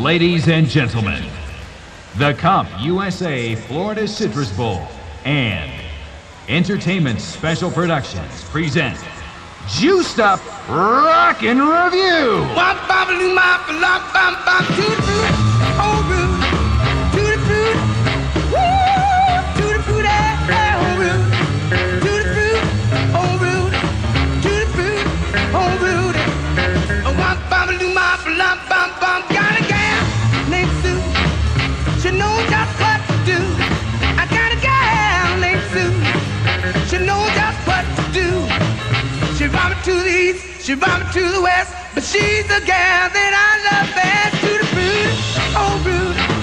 Ladies and gentlemen, the Comp USA Florida Citrus Bowl and Entertainment Special Productions present Juiced Up Rockin' Revue. bombing to the east, she bombing to the west, but she's the gal that I love best. To the brood, oh brood.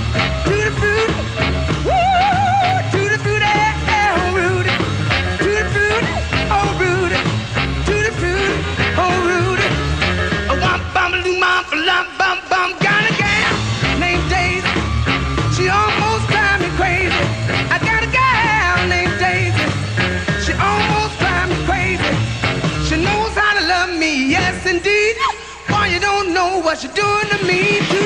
what you're doing to me.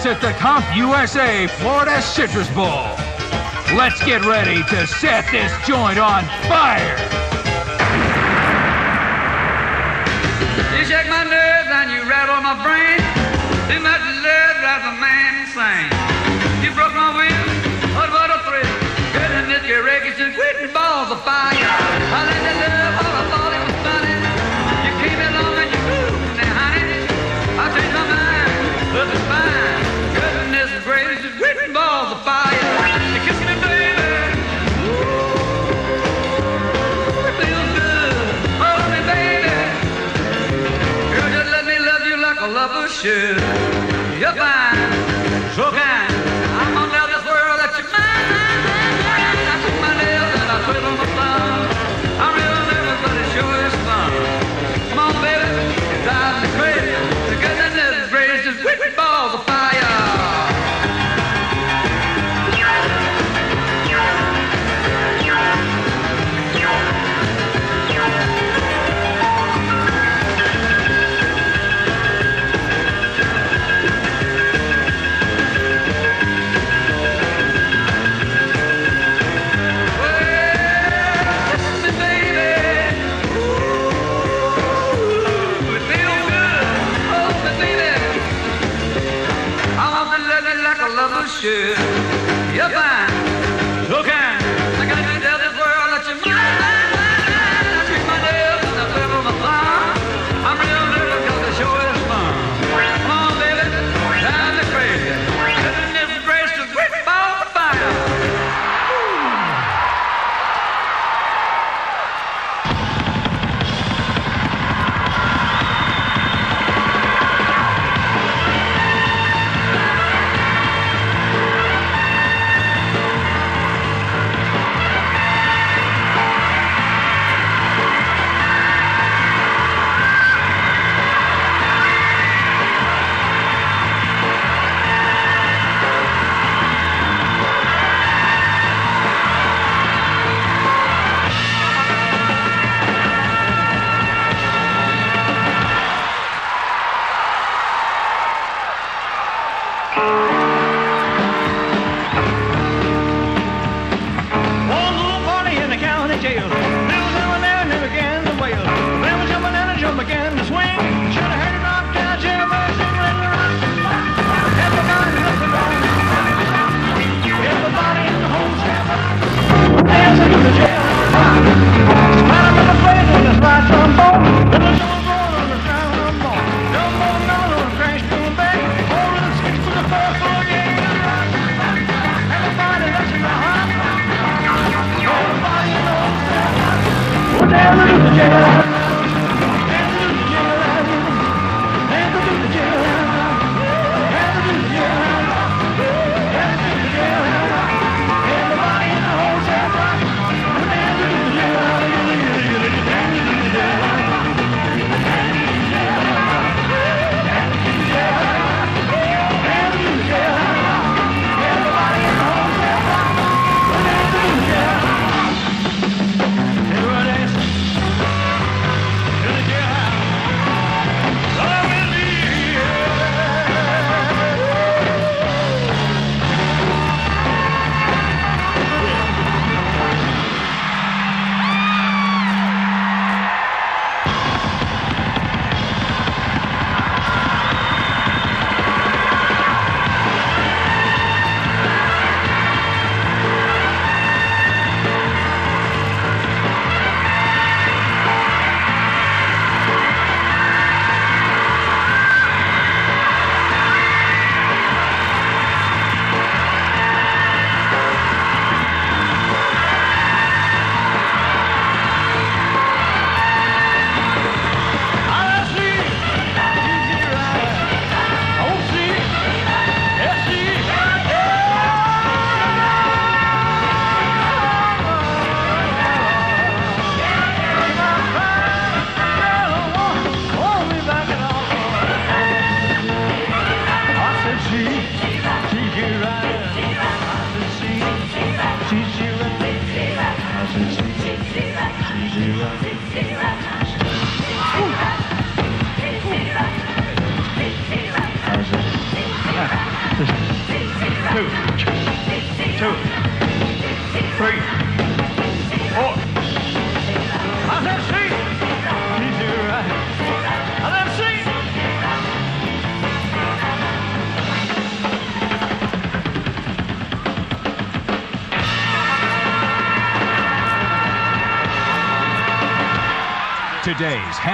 us at the Comp USA Florida Citrus Bowl. Let's get ready to set this joint on fire. You shake my nerves and you rattle my brain.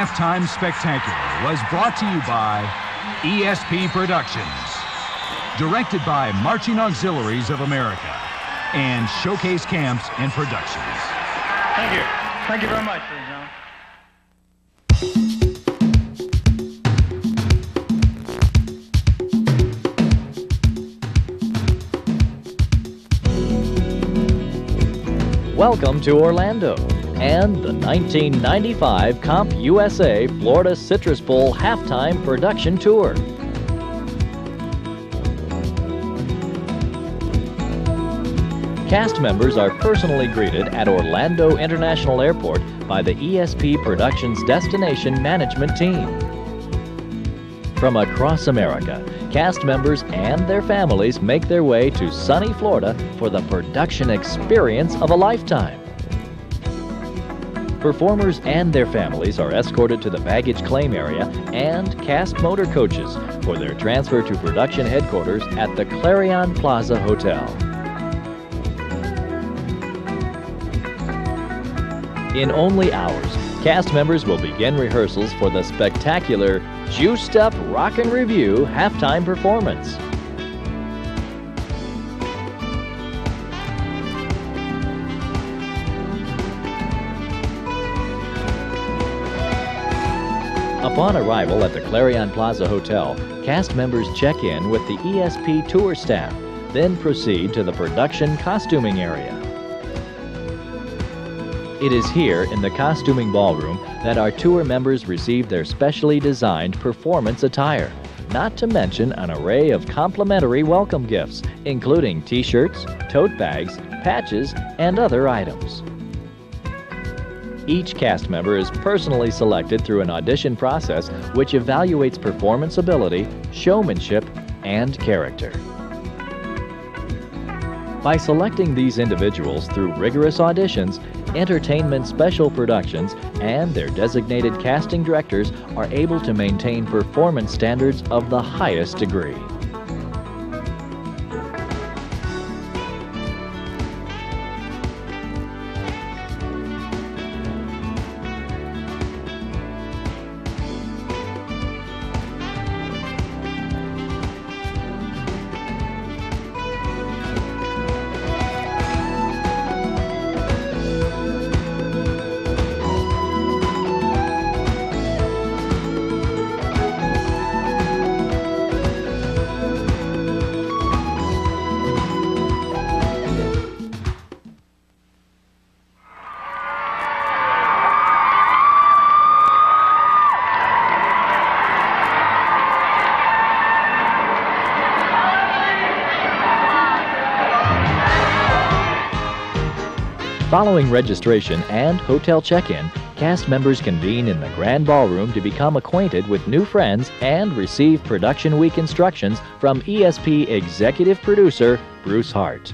Halftime spectacular was brought to you by ESP Productions, directed by Marching Auxiliaries of America, and Showcase Camps and Productions. Thank you. Thank you very much, ladies and. Welcome to Orlando and the 1995 CompUSA Florida Citrus Bowl halftime production tour. Cast members are personally greeted at Orlando International Airport by the ESP Productions Destination Management Team. From across America, cast members and their families make their way to sunny Florida for the production experience of a lifetime. Performers and their families are escorted to the baggage claim area and cast motor coaches for their transfer to production headquarters at the Clarion Plaza Hotel. In only hours, cast members will begin rehearsals for the spectacular Juiced Up Rockin' Revue halftime performance. Upon arrival at the Clarion Plaza Hotel, cast members check in with the ESP tour staff, then proceed to the production costuming area. It is here in the costuming ballroom that our tour members receive their specially designed performance attire, not to mention an array of complimentary welcome gifts, including t shirts, tote bags, patches, and other items. Each cast member is personally selected through an audition process which evaluates performance ability, showmanship, and character. By selecting these individuals through rigorous auditions, Entertainment Special Productions and their designated casting directors are able to maintain performance standards of the highest degree. Following registration and hotel check-in, cast members convene in the Grand Ballroom to become acquainted with new friends and receive production week instructions from ESP executive producer Bruce Hart.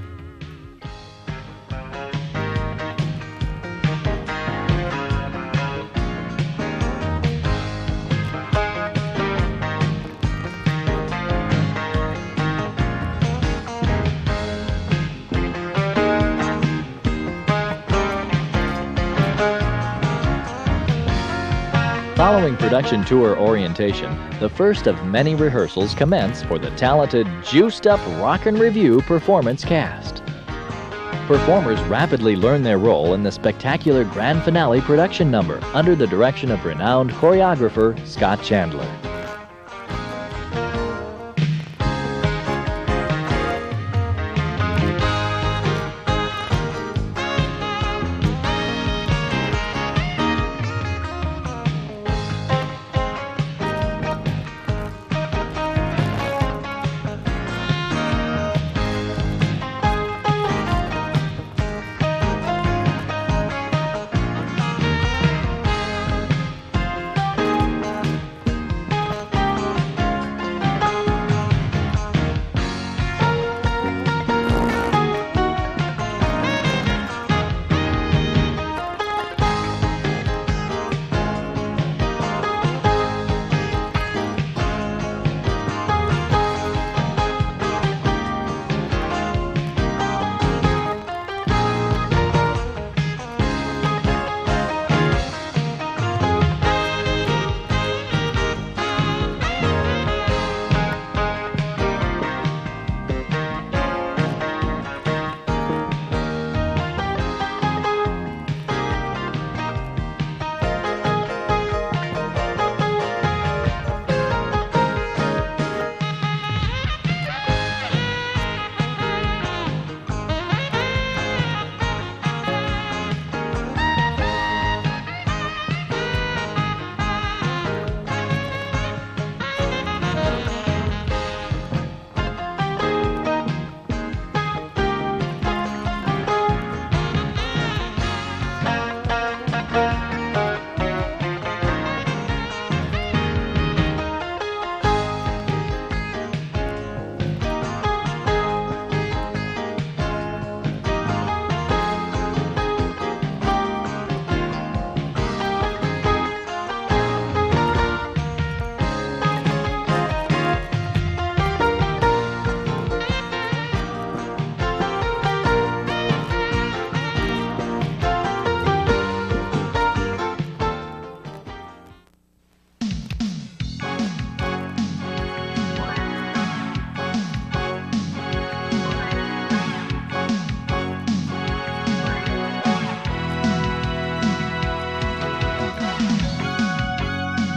Production tour orientation, the first of many rehearsals commence for the talented Juiced Up Rockin' Revue performance cast. Performers rapidly learn their role in the spectacular grand finale production number under the direction of renowned choreographer Scott Chandler.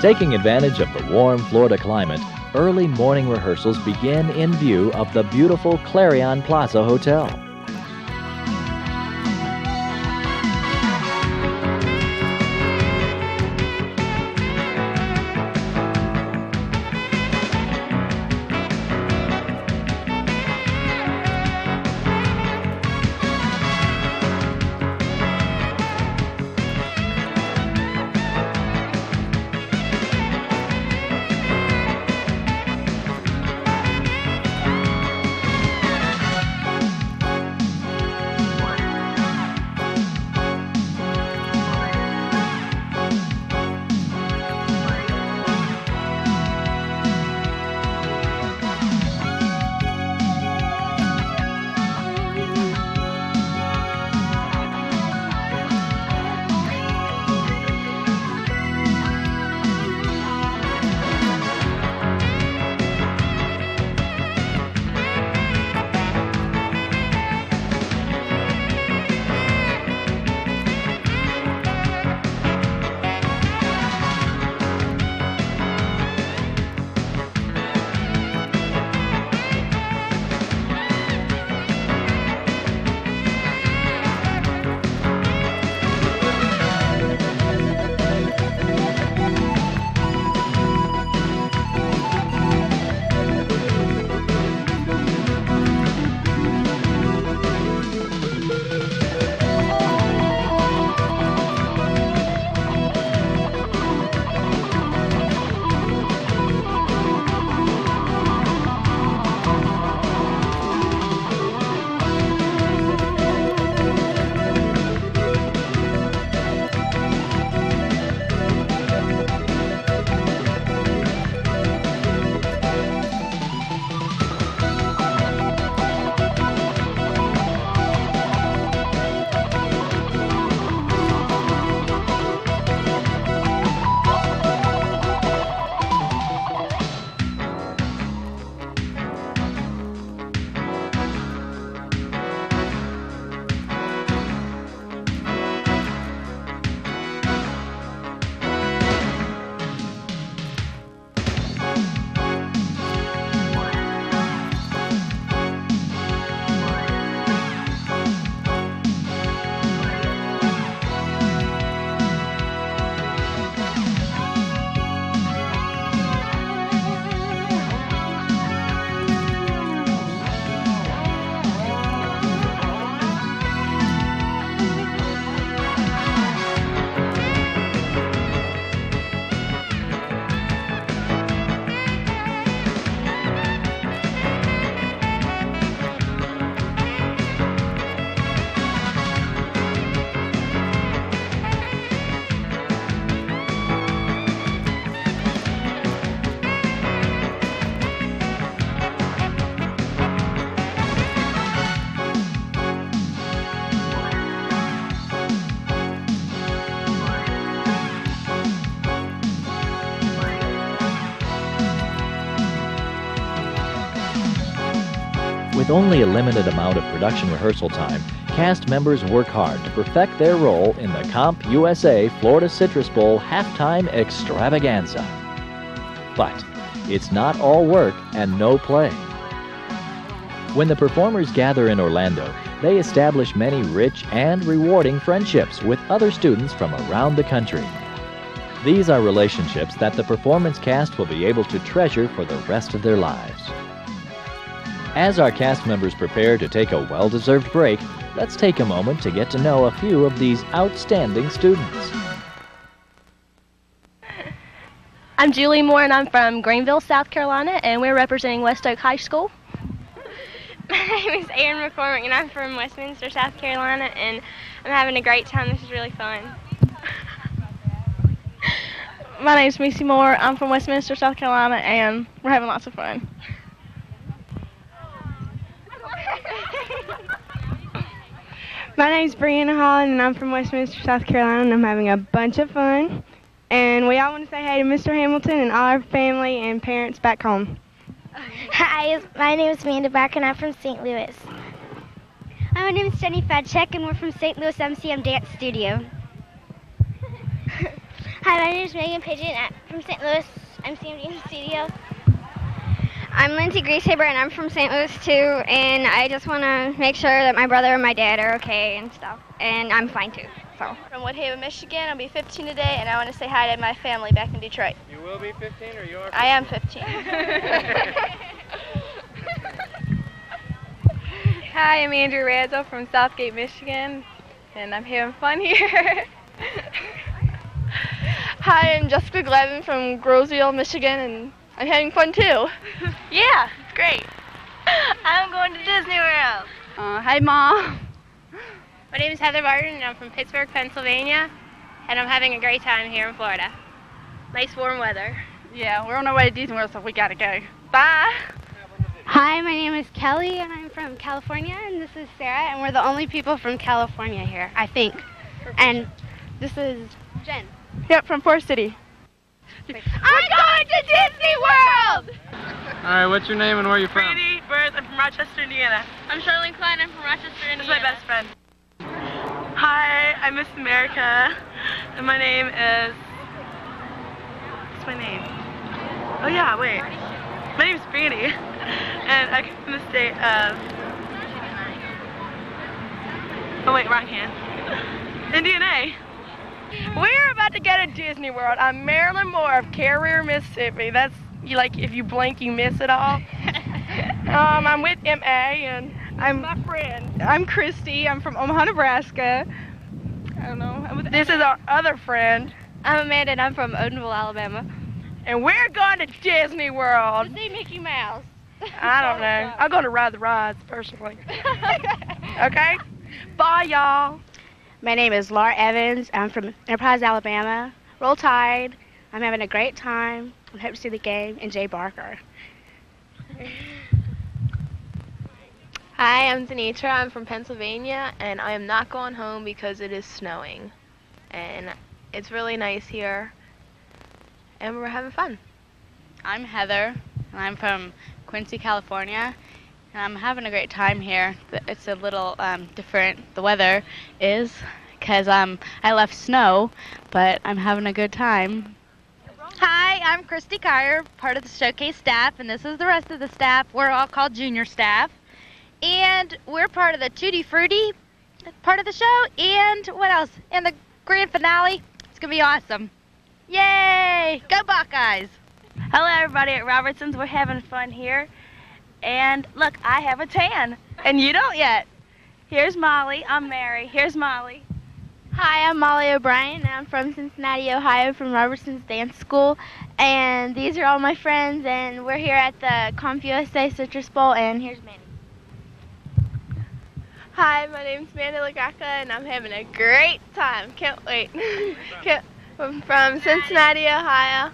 Taking advantage of the warm Florida climate, early morning rehearsals begin in view of the beautiful Clarion Plaza Hotel. With only a limited amount of production rehearsal time, cast members work hard to perfect their role in the CompUSA Florida Citrus Bowl halftime extravaganza. But it's not all work and no play. When the performers gather in Orlando, they establish many rich and rewarding friendships with other students from around the country. These are relationships that the performance cast will be able to treasure for the rest of their lives. As our cast members prepare to take a well deserved break, let's take a moment to get to know a few of these outstanding students. I'm Julie Moore and I'm from Greenville, South Carolina, and we're representing West Oak High School. My name is Erin McCormick and I'm from Westminster, South Carolina, and I'm having a great time. This is really fun. My name is Missy Moore. I'm from Westminster, South Carolina, and we're having lots of fun. My name's Brianna Holland, and I'm from Westminster, South Carolina, and I'm having a bunch of fun. And we all want to say hey to Mr. Hamilton and all our family and parents back home. Hi, my name is Amanda Barker, and I'm from St. Louis. Hi, my name is Jenny Fedchek, and we're from St. Louis MCM Dance Studio. Hi, my name is Megan Pigeon I'm from St. Louis MCM Dance Studio. I'm Lindsay Greasehaber, and I'm from St. Louis too. And I just want to make sure that my brother and my dad are okay and stuff. And I'm fine too. So. From Woodhaven, Michigan. I'll be 15 today, and I want to say hi to my family back in Detroit. You will be 15, or you are? 15? I am 15. Hi, I'm Andrew Radzo from Southgate, Michigan, and I'm having fun here. Hi, I'm Jessica Glavin from Groseville, Michigan, and I'm having fun too. yeah, it's great. I'm going to Disney World. Uh, hi, Mom. My name is Heather Barton, and I'm from Pittsburgh, Pennsylvania, and I'm having a great time here in Florida. Nice warm weather. Yeah, we're on our way to Disney World, so we gotta go. Bye. Hi, my name is Kelly, and I'm from California, and this is Sarah, and we're the only people from California here, I think. And this is Jen. Yep, from Forest City. I'm going to Disney World! All right, what's your name and where are you from? Brady Burns. I'm from Rochester, Indiana. I'm Charlene Klein. I'm from Rochester, Indiana. This is my best friend. Hi, I'm Miss America, and my name is. What's my name? Oh yeah, wait. My name is Brandy, and I come from the state of. Oh wait, wrong hand. Indiana. We're about to go to Disney World. I'm Marilyn Moore of Carriere, Mississippi. That's you like if you blink, you miss it all. um, I'm with MA, and I'm my friend. I'm Christy. I'm from Omaha, Nebraska. I don't know. This is our other friend. I'm Amanda, and I'm from Odenville, Alabama. And we're going to Disney World. To see Mickey Mouse. I don't know. I'm going to ride the rides personally. okay. Bye, y'all. My name is Laura Evans. I'm from Enterprise, Alabama. Roll Tide. I'm having a great time. I hope to see the game. And Jay Barker. Hi, I'm Denitra. I'm from Pennsylvania, and I am not going home because it is snowing. And it's really nice here, and we're having fun. I'm Heather, and I'm from Quincy, California, and I'm having a great time here. It's a little um, different, the weather is, because um, I left snow, but I'm having a good time. Hi, I'm Christy Kyer, part of the Showcase staff, and this is the rest of the staff. We're all called junior staff. And we're part of the Tutti Frutti part of the show. And what else? And the grand finale. It's going to be awesome. Yay! Go Buckeyes! Hello, everybody at Robertson's. We're having fun here. And look, I have a tan. And you don't yet. Here's Molly. I'm Mary. Here's Molly. Hi, I'm Molly O'Brien. I'm from Cincinnati, Ohio, from Robertson's Dance School. And these are all my friends, and we're here at the CompUSA Citrus Bowl, and here's Manny. Hi, my name's Amanda Lagraca, and I'm having a great time. Can't wait. Can't, I'm from Cincinnati, Ohio,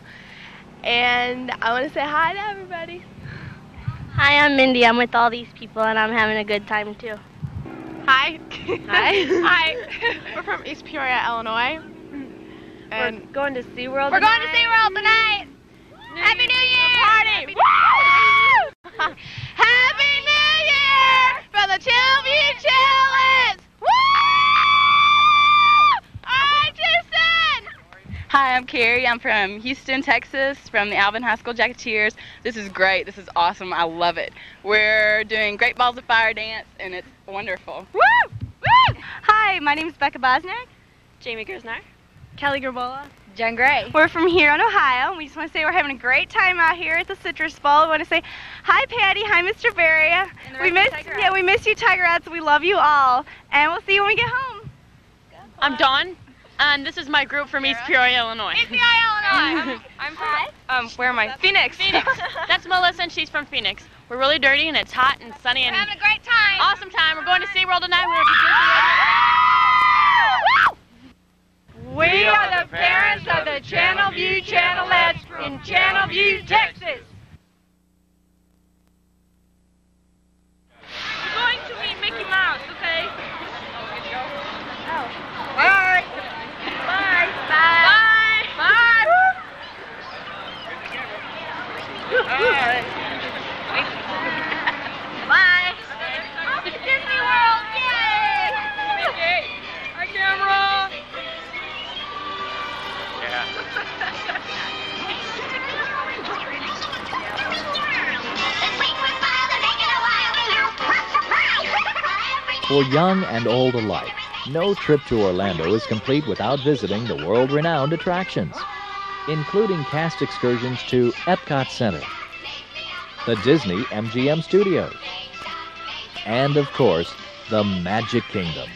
and I want to say hi to everybody. Hi, I'm Mindy. I'm with all these people, and I'm having a good time too. Hi. Hi. Hi. We're from East Peoria, Illinois. And we're going to SeaWorld tonight. We're tonight. going to SeaWorld tonight. New Happy New Year! Party. Happy, Happy New Year! for the Channelview Challenge! Woo! Alright, Jason! Hi, I'm Carrie. I'm from Houston, Texas, from the Alvin High School Jacketeers. This is great. This is awesome. I love it. We're doing Great Balls of Fire dance, and it's wonderful. Woo! Woo! Hi, my name is Becca Bosniak. Jamie Gersnar. Kelly Gerbola. Jen Gray. We're from here in Ohio, and we just want to say we're having a great time out here at the Citrus Bowl. We want to say hi, Patty. Hi, Mr. Barria. We miss, yeah, we miss you, Tigerettes. We love you all, and we'll see you when we get home. I'm Dawn, and this is my group from East Peoria, Illinois. East Peoria, Illinois. I'm from, um, where am I? Phoenix. Phoenix. That's Melissa, and she's from Phoenix. We're really dirty, and it's hot and sunny, and We're having a great time. awesome time. We're going to SeaWorld tonight. We're at the Disney We are the parents of the Channelview Channelettes in Channelview, Texas. We're going to meet Mickey Mouse, okay? For young and old alike, no trip to Orlando is complete without visiting the world-renowned attractions, including cast excursions to Epcot Center, the Disney MGM Studios, and of course, the Magic Kingdom.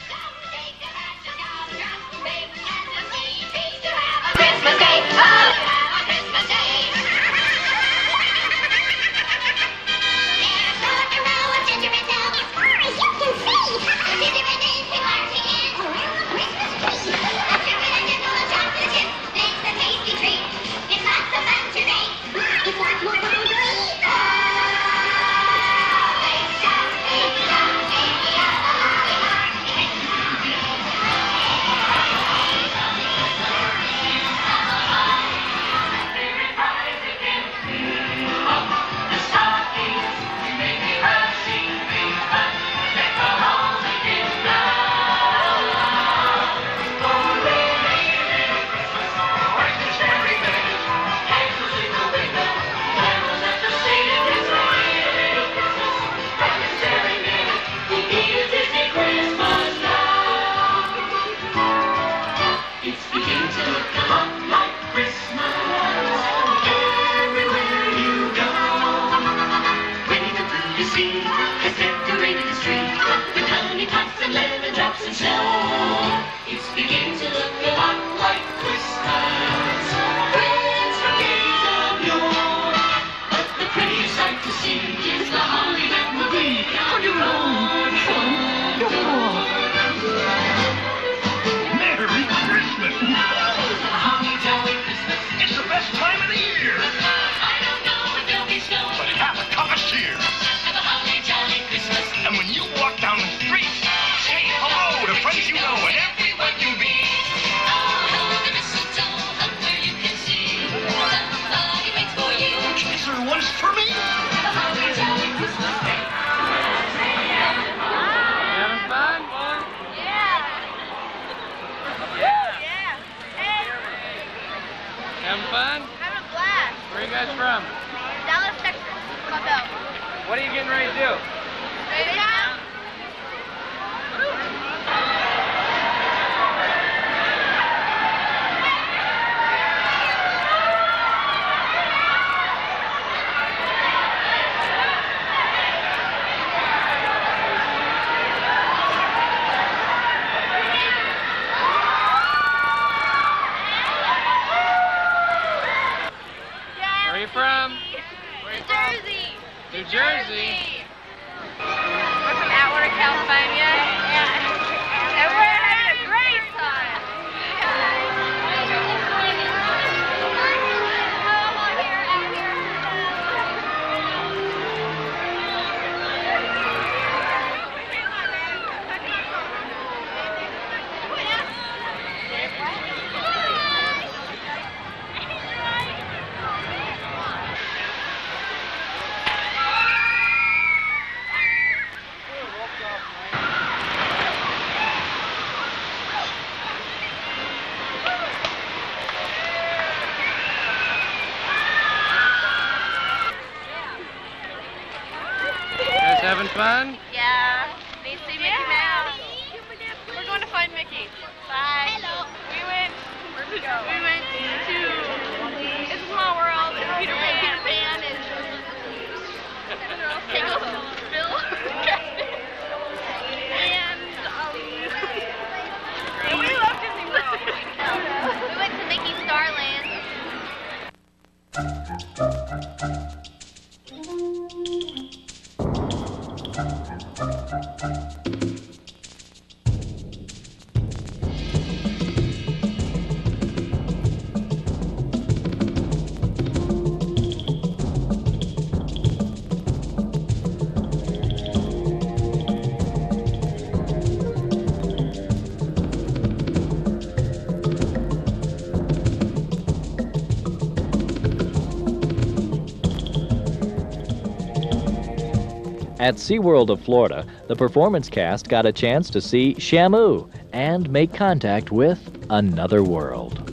At SeaWorld of Florida, the performance cast got a chance to see Shamu and make contact with another world.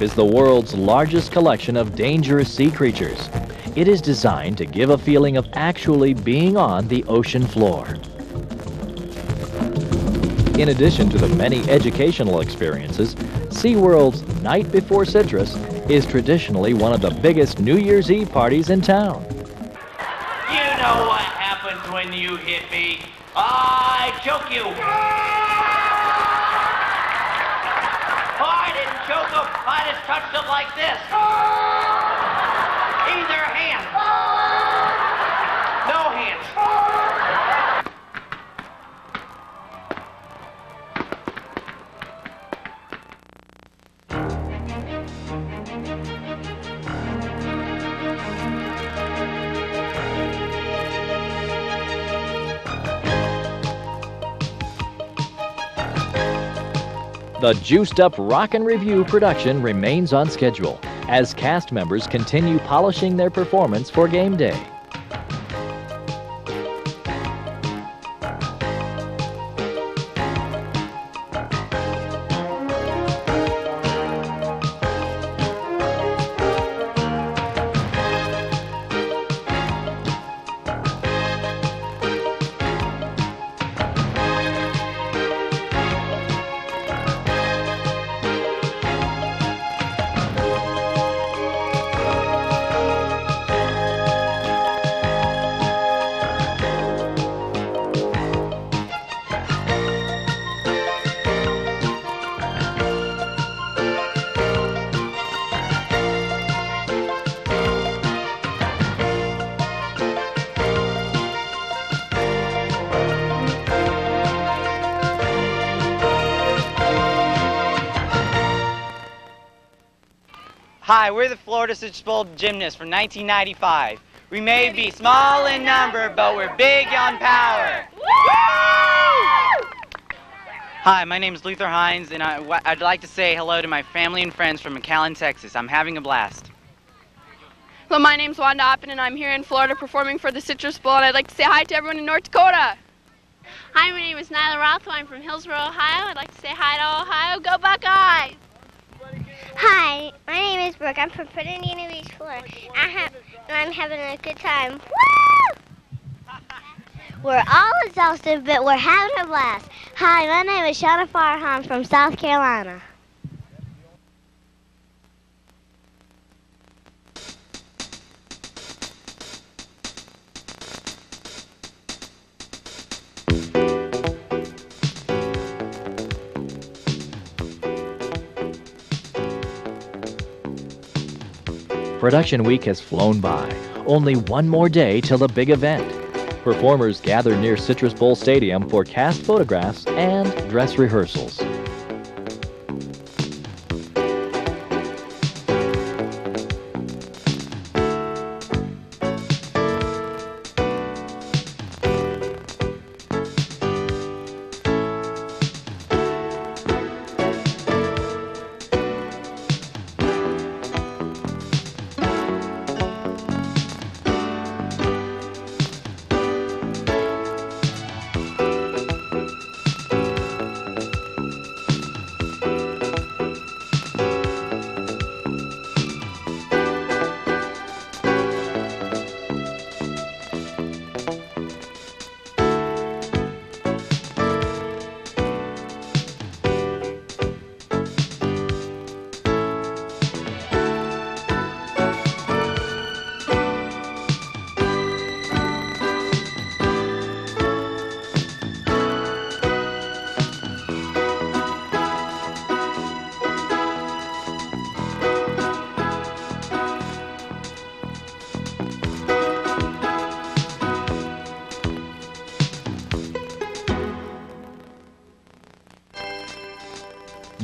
Is the world's largest collection of dangerous sea creatures. It is designed to give a feeling of actually being on the ocean floor. In addition to the many educational experiences, SeaWorld's Night Before Citrus is traditionally one of the biggest New Year's Eve parties in town. You know what happens when you hit me. I choke you. I just touched him like this. Either hand. The Juiced Up Rockin' Revue production remains on schedule as cast members continue polishing their performance for game day. Hi, we're the Florida Citrus Bowl gymnasts from 1995. We may be small in number, but we're big on power. Hi, my name is Luther Hines, and I, I'd like to say hello to my family and friends from McAllen, Texas. I'm having a blast. Hello, my name's Wanda Oppen, and I'm here in Florida performing for the Citrus Bowl, and I'd like to say hi to everyone in North Dakota. Hi, my name is Nyla Rothwell. I'm from Hillsboro, Ohio. I'd like to say hi to Ohio. Go Buckeyes! Hi, my name is Brooke. I'm from Fernandina Beach, Florida. I have, and I'm having a good time. Woo! We're all exhausted, but we're having a blast. Hi, my name is Shauna Farhan from South Carolina. Production week has flown by. Only one more day till the big event. Performers gather near Citrus Bowl Stadium for cast photographs and dress rehearsals.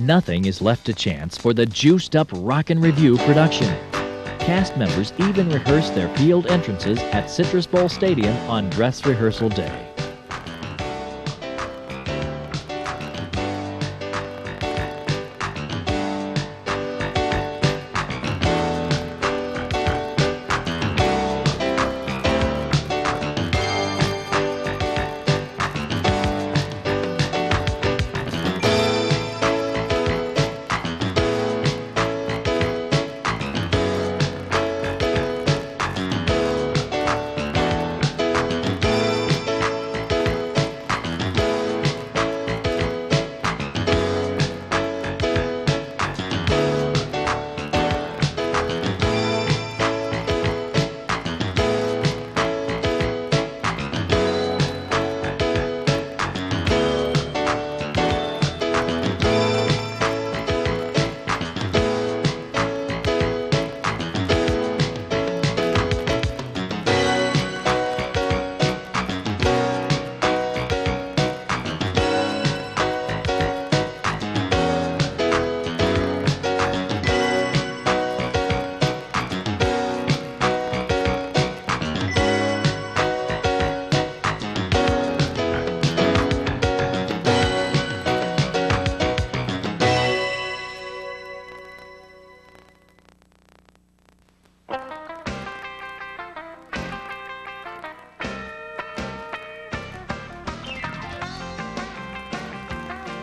Nothing is left to chance for the juiced up Rockin' Revue production. Cast members even rehearse their peeled entrances at Citrus Bowl Stadium on dress rehearsal day.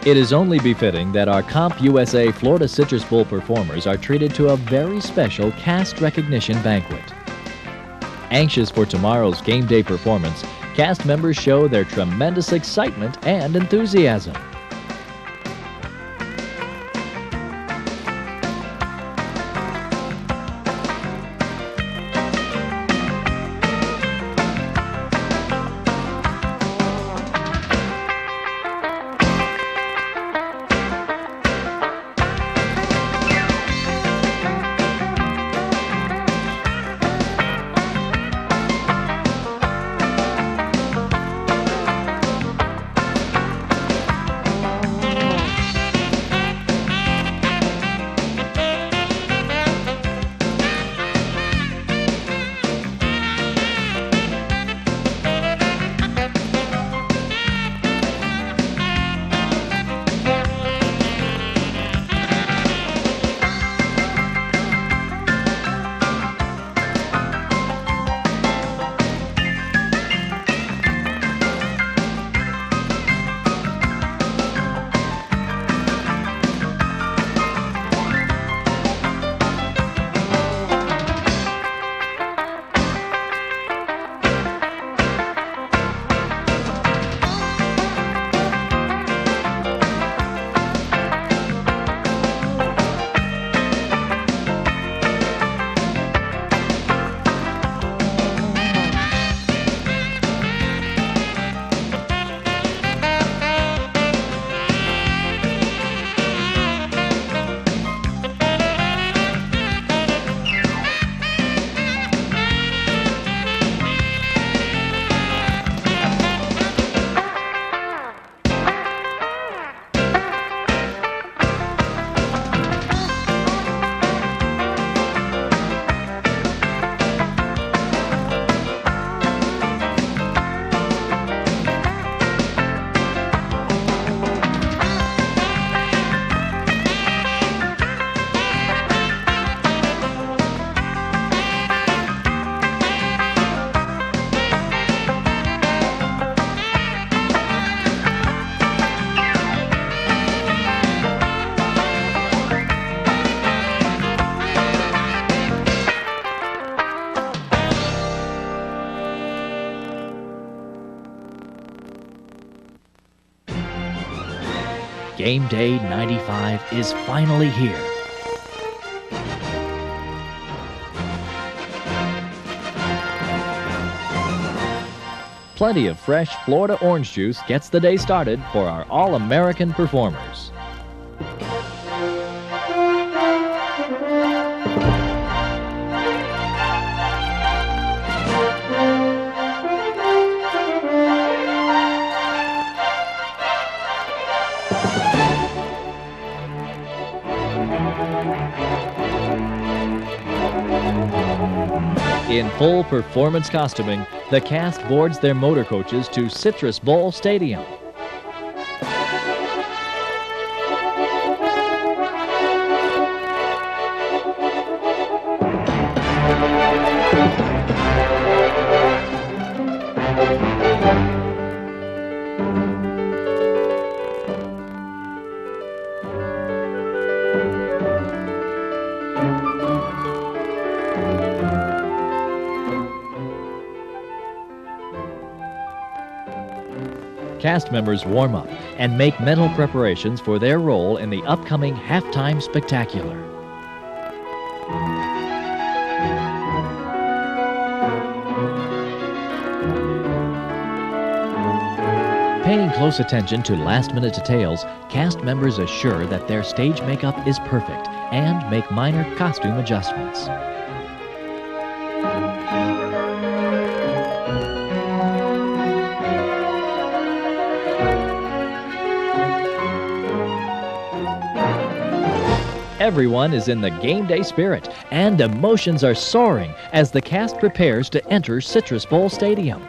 It is only befitting that our CompUSA Florida Citrus Bowl performers are treated to a very special cast recognition banquet. Anxious for tomorrow's game day performance, cast members show their tremendous excitement and enthusiasm. Game Day 95 is finally here. Plenty of fresh Florida orange juice gets the day started for our All American performers. In full performance costuming, the cast boards their motor coaches to Citrus Bowl Stadium. Members warm up and make mental preparations for their role in the upcoming halftime spectacular. Paying close attention to last minute details, cast members assure that their stage makeup is perfect and make minor costume adjustments. Everyone is in the game day spirit, and emotions are soaring as the cast prepares to enter Citrus Bowl Stadium.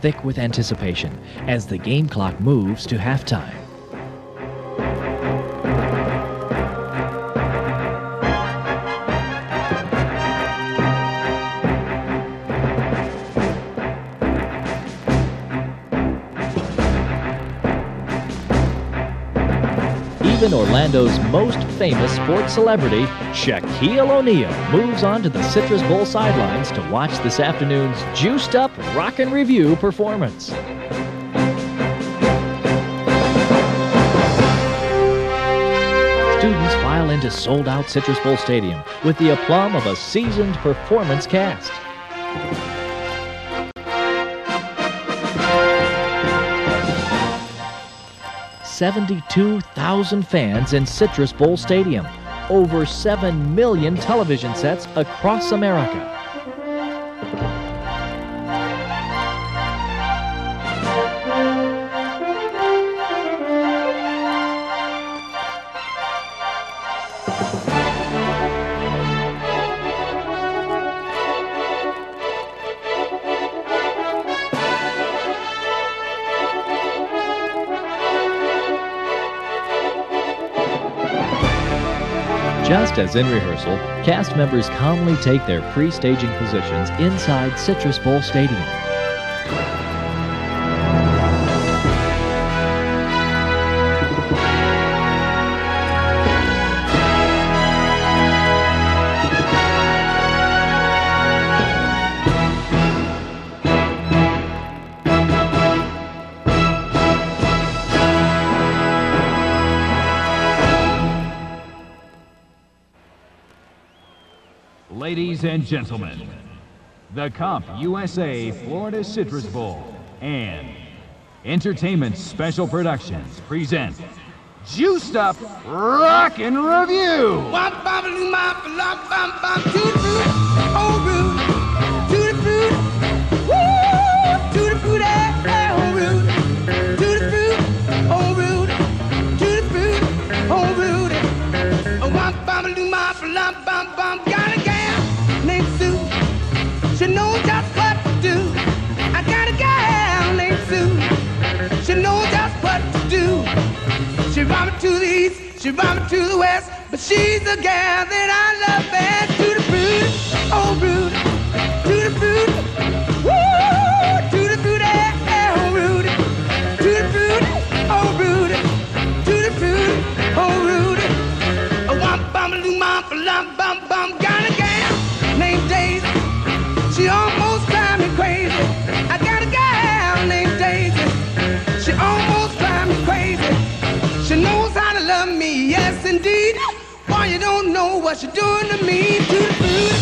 Thick with anticipation as the game clock moves to halftime. Orlando's most famous sports celebrity, Shaquille O'Neal, moves on to the Citrus Bowl sidelines to watch this afternoon's juiced up Rockin' Revue performance. Students file into sold out Citrus Bowl Stadium with the aplomb of a seasoned performance cast. Seventy-two thousand fans in Citrus Bowl Stadium, over seven million television sets across America. Just as in rehearsal, cast members calmly take their pre staging positions inside Citrus Bowl Stadium. Gentlemen, the Comp USA Florida Citrus Bowl and Entertainment Special Productions present Juiced Up Rockin' Revue. She run to the west, but she's the gal that I love best. know what you're doing to me. Too rude,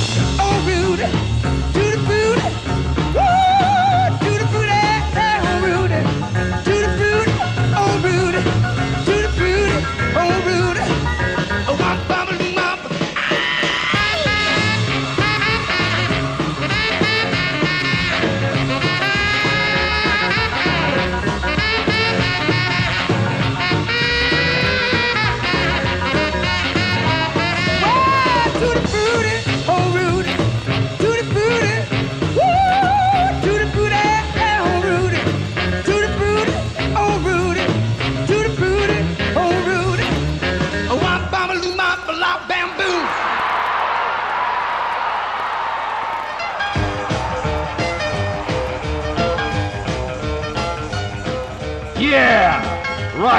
oh rude.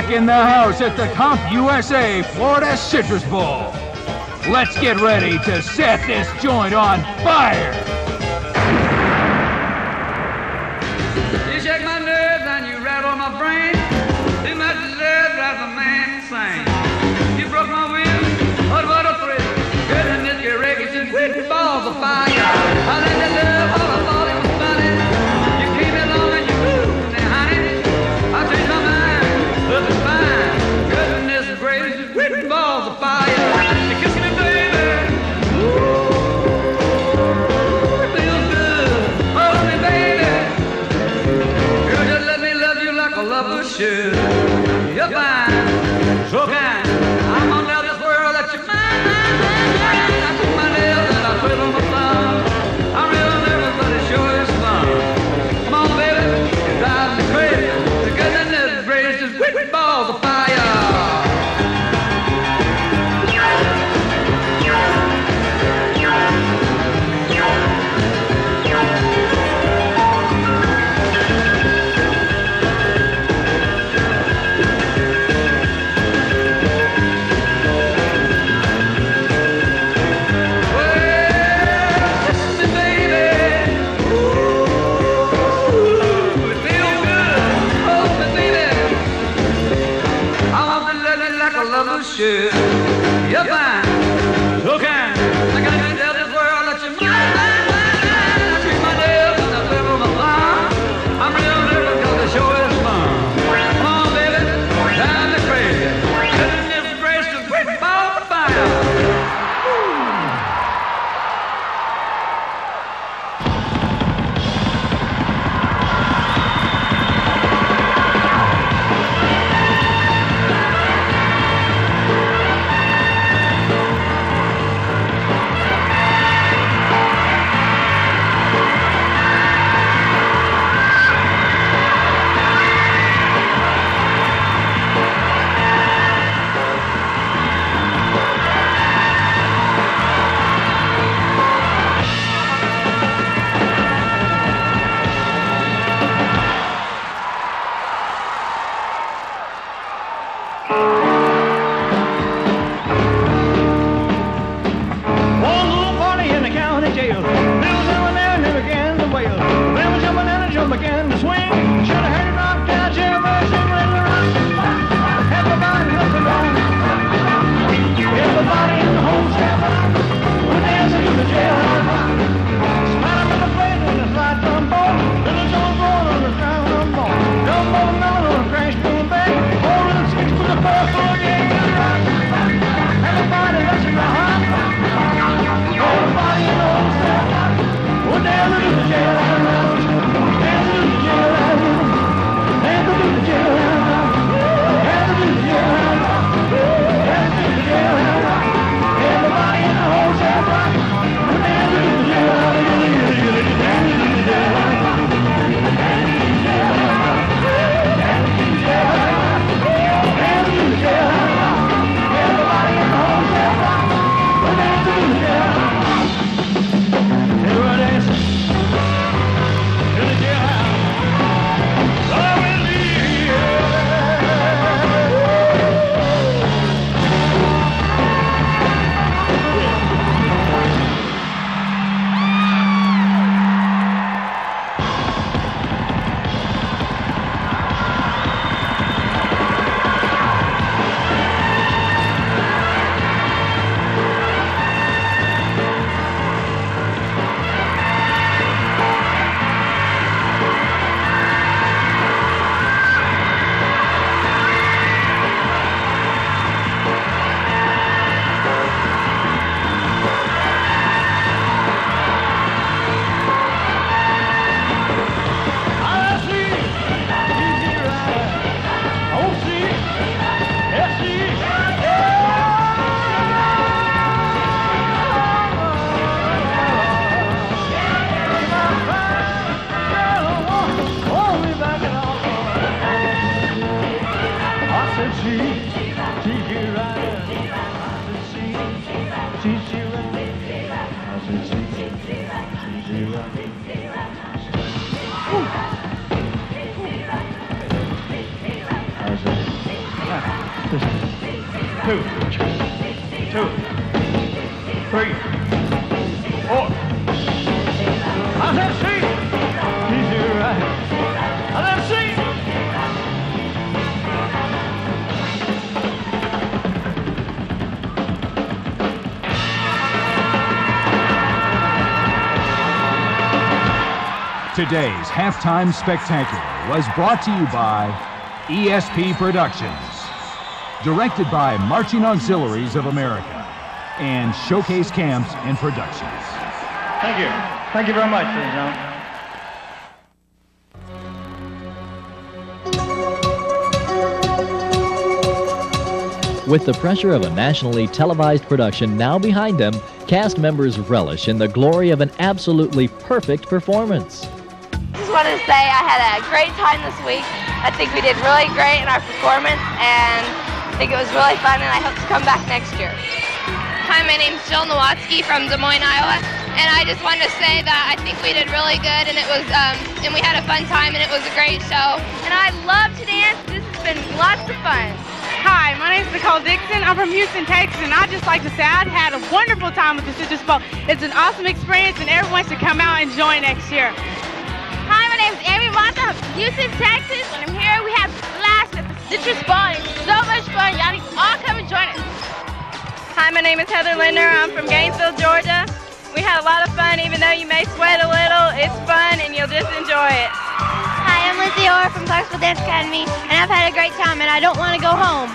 back in the house at the Comp USA Florida Citrus Bowl. Let's get ready to set this joint on fire! Goodbye. Today's halftime spectacular was brought to you by ESP Productions, directed by Marching Auxiliaries of America, and Showcase Camps and Productions. Thank you. Thank you very much, ladies and gentlemen. With the pressure of a nationally televised production now behind them, cast members relish in the glory of an absolutely perfect performance. Just wanted to say I had a great time this week. I think we did really great in our performance, and I think it was really fun, and I hope to come back next year. Hi, my name's Jill Nowatsky from Des Moines, Iowa, and I just wanted to say that I think we did really good, and it was, um, and we had a fun time, and it was a great show. And I love to dance. This has been lots of fun. Hi, my name is Nicole Dixon. I'm from Houston, Texas, and I'd just like to say I've had a wonderful time with the Citrus Bowl. It's an awesome experience, and everyone should come out and join next year. Hi, my name is Amy Mata from Houston, Texas. When I'm here, we have blast at the Citrus Bowl. It's so much fun. Y'all need to all come and join us. Hi, my name is Heather Linder. I'm from Gainesville, Georgia. We had a lot of fun, even though you may sweat a little. It's fun, and you'll just enjoy it. Hi, I'm Lizzie Orr from Clarksville Dance Academy, and I've had a great time, and I don't want to go home.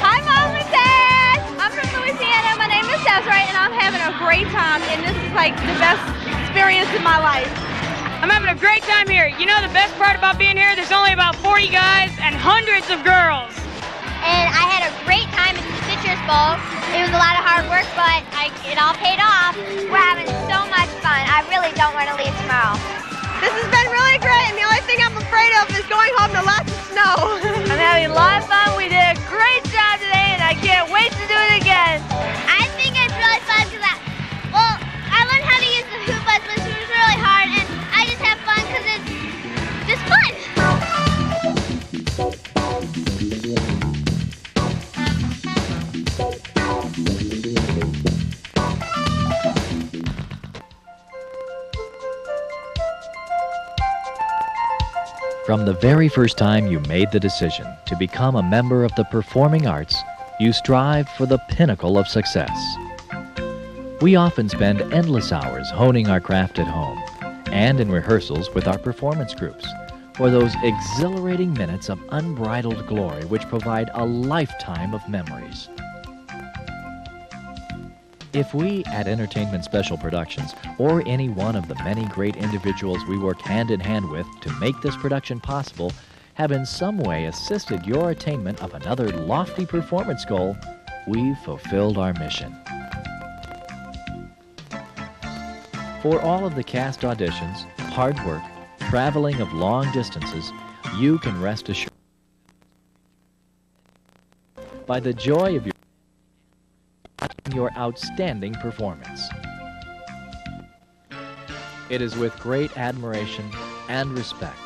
Hi, Mom and Dad! I'm from Louisiana. My name is Desiree, and I'm having a great time, and this is like the best experience in my life. I'm having a great time here. You know the best part about being here? There's only about 40 guys and hundreds of girls. And I had a great time at the Citrus Bowl. It was a lot of hard work, but I, it all paid off. We're having so much fun. I really don't want to leave tomorrow. This has been really great, and the only thing I'm afraid of is going home to lots of snow. I'm having a lot of fun. We did a great job today, and I can't wait to do it again. I think it's really fun because I, just fun. From the very first time you made the decision to become a member of the performing arts, you strive for the pinnacle of success. We often spend endless hours honing our craft at home and in rehearsals with our performance groups for those exhilarating minutes of unbridled glory which provide a lifetime of memories. If we at Entertainment Special Productions, or any one of the many great individuals we work hand in hand with to make this production possible, have in some way assisted your attainment of another lofty performance goal, we've fulfilled our mission. For all of the cast auditions, hard work, traveling of long distances, you can rest assured by the joy of your your outstanding performance. It is with great admiration and respect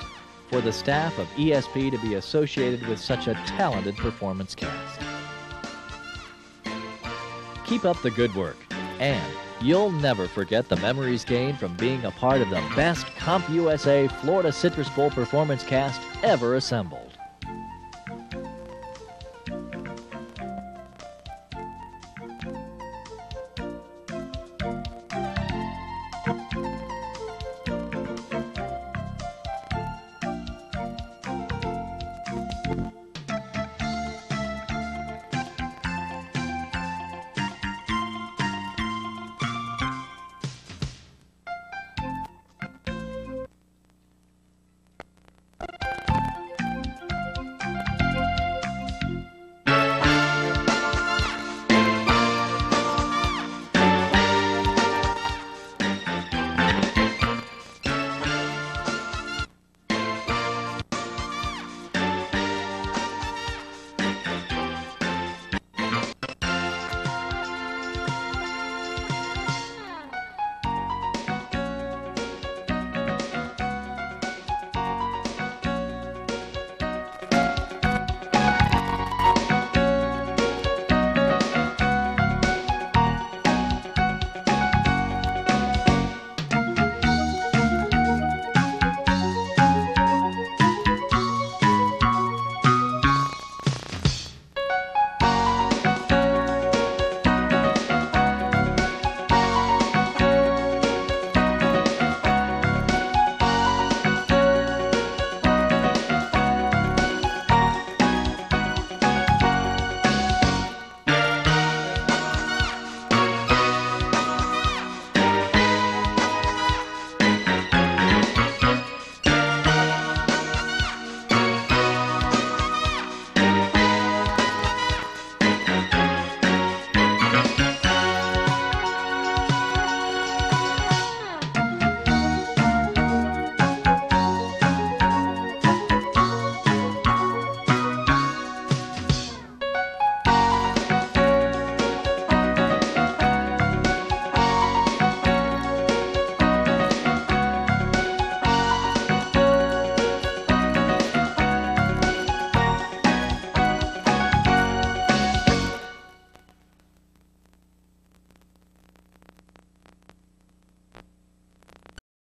for the staff of ESP to be associated with such a talented performance cast. Keep up the good work, and you'll never forget the memories gained from being a part of the best CompUSA Florida Citrus Bowl performance cast ever assembled.